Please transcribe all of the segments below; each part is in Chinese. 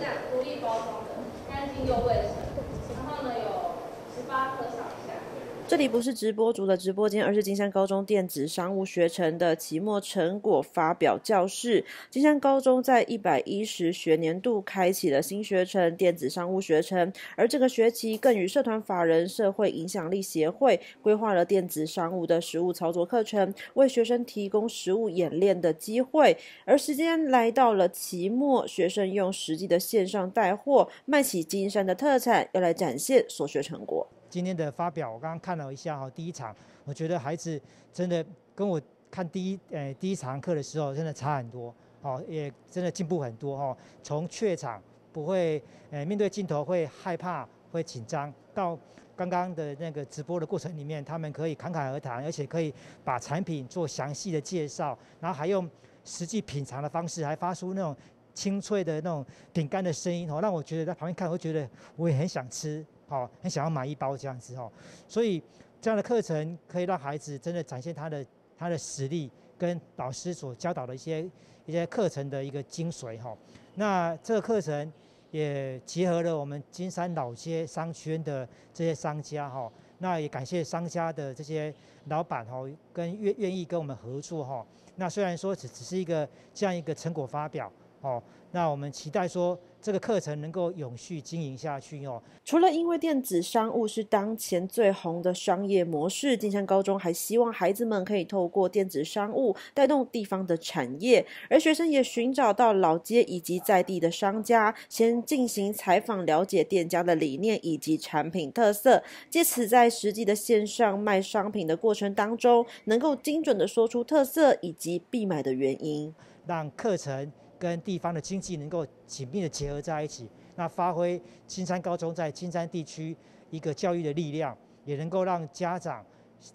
这样独立包装的，干净又卫生。然后呢，这里不是直播组的直播间，而是金山高中电子商务学程的期末成果发表教室。金山高中在一百一十学年度开启了新学程电子商务学程，而这个学期更与社团法人社会影响力协会规划了电子商务的实务操作课程，为学生提供实务演练的机会。而时间来到了期末，学生用实际的线上带货，卖起金山的特产，要来展现所学成果。今天的发表，我刚刚看了一下哈，第一场，我觉得孩子真的跟我看第一呃第一堂课的时候真的差很多，哦，也真的进步很多哈。从怯场不会呃面对镜头会害怕会紧张，到刚刚的那个直播的过程里面，他们可以侃侃而谈，而且可以把产品做详细的介绍，然后还用实际品尝的方式，还发出那种清脆的那种饼干的声音哦，让我觉得在旁边看，我觉得我也很想吃。好，很想要买一包这样子哦，所以这样的课程可以让孩子真的展现他的他的实力，跟老师所教导的一些一些课程的一个精髓哈。那这个课程也结合了我们金山老街商圈的这些商家哈，那也感谢商家的这些老板哈，跟愿愿意跟我们合作哈。那虽然说只只是一个这样一个成果发表哦，那我们期待说。这个课程能够永续经营下去哦。除了因为电子商务是当前最红的商业模式，金山高中还希望孩子们可以透过电子商务带动地方的产业，而学生也寻找到老街以及在地的商家，先进行采访，了解店家的理念以及产品特色，借此在实际的线上卖商品的过程当中，能够精准的说出特色以及必买的原因，让课程。跟地方的经济能够紧密的结合在一起，那发挥金山高中在金山地区一个教育的力量，也能够让家长，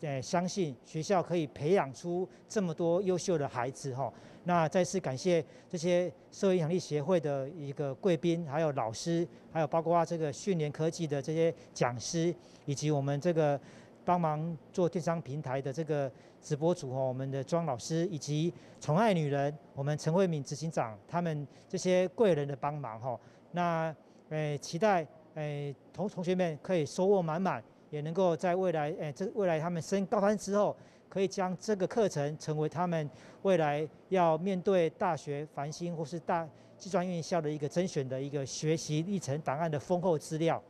呃相信学校可以培养出这么多优秀的孩子哈。那再次感谢这些社会影响力协会的一个贵宾，还有老师，还有包括这个训练科技的这些讲师，以及我们这个。帮忙做电商平台的这个直播组哦，我们的庄老师以及宠爱女人，我们陈慧敏执行长，他们这些贵人的帮忙哈，那诶期待诶同同学们可以收获满满，也能够在未来诶这未来他们升高三之后，可以将这个课程成为他们未来要面对大学繁星或是大技专院校的一个甄选的一个学习历程档案的丰厚资料。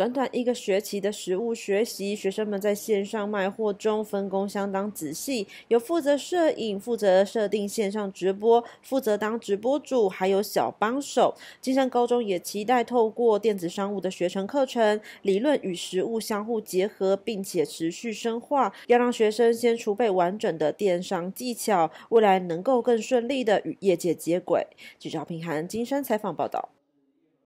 短短一个学期的实物学习，学生们在线上卖货中分工相当仔细，有负责摄影、负责设定线上直播、负责当直播主，还有小帮手。金山高中也期待透过电子商务的学程课程，理论与实物相互结合，并且持续深化，要让学生先储备完整的电商技巧，未来能够更顺利的与业界接轨。据赵平涵金山采访报道。